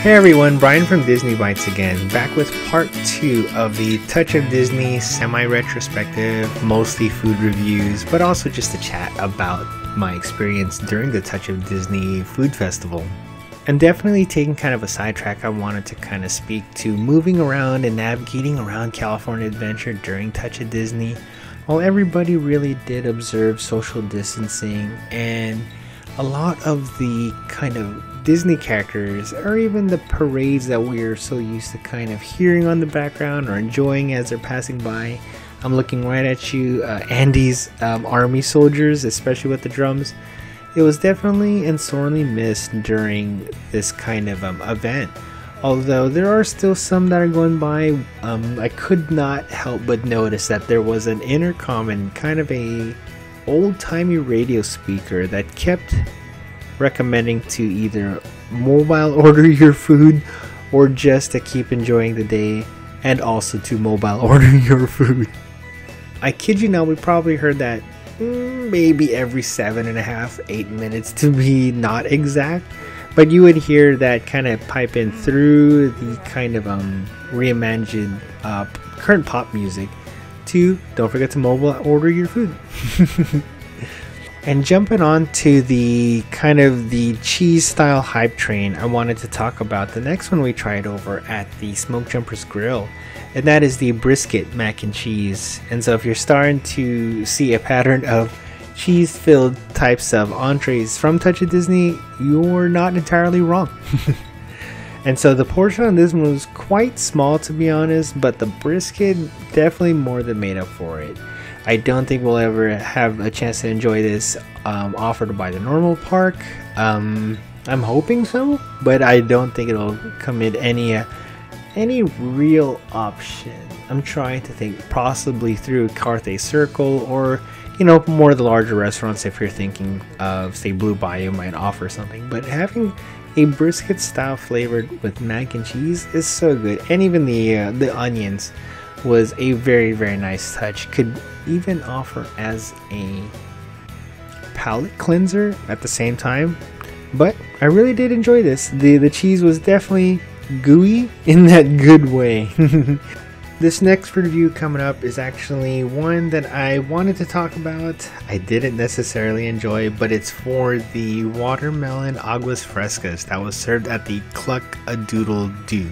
Hey everyone, Brian from Disney Bites again, back with part two of the Touch of Disney semi retrospective, mostly food reviews, but also just a chat about my experience during the Touch of Disney Food Festival. And definitely taking kind of a sidetrack, I wanted to kind of speak to moving around and navigating around California Adventure during Touch of Disney. While everybody really did observe social distancing and a lot of the kind of Disney characters, or even the parades that we're so used to kind of hearing on the background or enjoying as they're passing by. I'm looking right at you, uh, Andy's um, army soldiers, especially with the drums. It was definitely and sorely missed during this kind of um, event. Although there are still some that are going by, um, I could not help but notice that there was an intercom and kind of a old-timey radio speaker that kept recommending to either mobile order your food or just to keep enjoying the day and also to mobile order your food. I kid you not, we probably heard that mm, maybe every seven and a half, eight minutes to be not exact. But you would hear that kind of pipe in through the kind of um, reimagined uh, current pop music to don't forget to mobile order your food. And jumping on to the kind of the cheese style hype train, I wanted to talk about the next one we tried over at the Smoke Jumpers Grill, and that is the brisket mac and cheese. And so, if you're starting to see a pattern of cheese filled types of entrees from Touch of Disney, you're not entirely wrong. and so, the portion on this one was quite small to be honest, but the brisket definitely more than made up for it. I don't think we'll ever have a chance to enjoy this um, offered by the normal park. Um, I'm hoping so, but I don't think it'll commit any uh, any real option. I'm trying to think possibly through Carthay Circle or you know more of the larger restaurants if you're thinking of say Blue Bayou might offer something. But having a brisket style flavored with mac and cheese is so good, and even the uh, the onions was a very very nice touch. Could even offer as a palate cleanser at the same time. But I really did enjoy this. The the cheese was definitely gooey in that good way. this next review coming up is actually one that I wanted to talk about. I didn't necessarily enjoy, but it's for the watermelon aguas frescas that was served at the Cluck a Doodle Doo.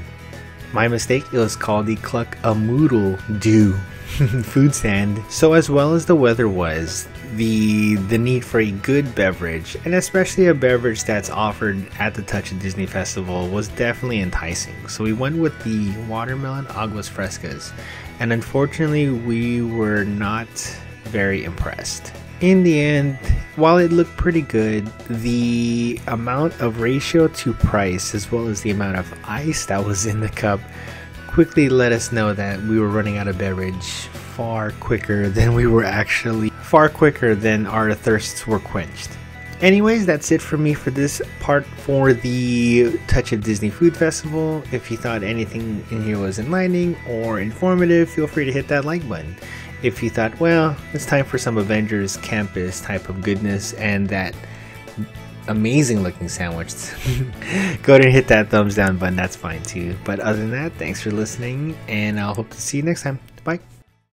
My mistake, it was called the Cluck a Moodle Doo. food stand. So as well as the weather was, the the need for a good beverage, and especially a beverage that's offered at the Touch of Disney Festival, was definitely enticing. So we went with the watermelon aguas frescas, and unfortunately, we were not very impressed. In the end, while it looked pretty good, the amount of ratio to price, as well as the amount of ice that was in the cup, quickly let us know that we were running out of beverage far quicker than we were actually far quicker than our thirsts were quenched. Anyways, that's it for me for this part for the Touch of Disney Food Festival. If you thought anything in here was enlightening or informative, feel free to hit that like button. If you thought, well, it's time for some Avengers Campus type of goodness and that amazing looking sandwich. Go ahead and hit that thumbs down button. That's fine too. But other than that, thanks for listening, and I'll hope to see you next time.